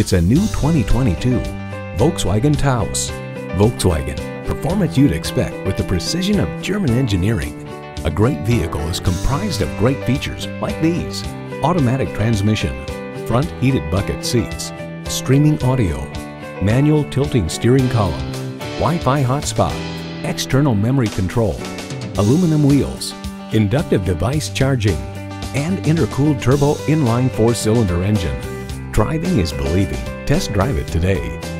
It's a new 2022 Volkswagen Taos. Volkswagen, performance you'd expect with the precision of German engineering. A great vehicle is comprised of great features like these. Automatic transmission, front heated bucket seats, streaming audio, manual tilting steering column, Wi-Fi hotspot, external memory control, aluminum wheels, inductive device charging, and intercooled turbo inline four-cylinder engine. Driving is believing. Test drive it today.